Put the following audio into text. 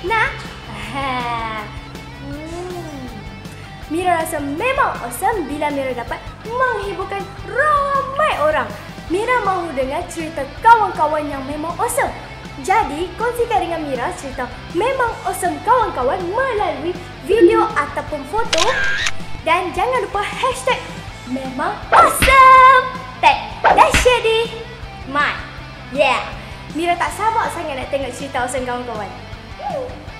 Nah, hmm. mira rasa memang awesome bila Mira dapat menghiburkan ramai orang. Mira mahu dengar cerita kawan-kawan yang memang awesome. Jadi, kongsikan dengan Mira cerita memang awesome kawan-kawan melalui video ataupun foto. Dan jangan lupa hashtag memang awesome. Tag Dasha di my. Yeah. Mira tak sabar sangat nak tengok cerita awesome kawan-kawan. Woo!